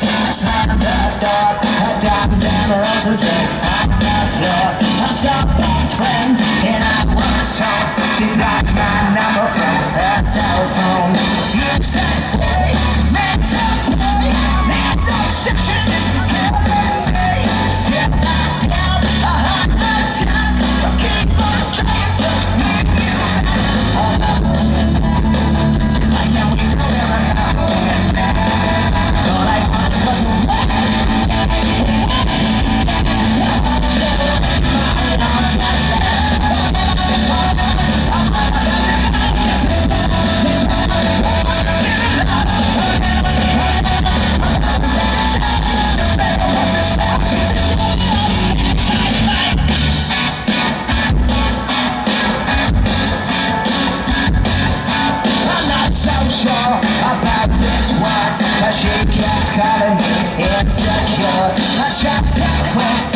lights Slam the door A dozen roses lay on the floor I saw best friends And I was trapped She touched my nose attack, I trapped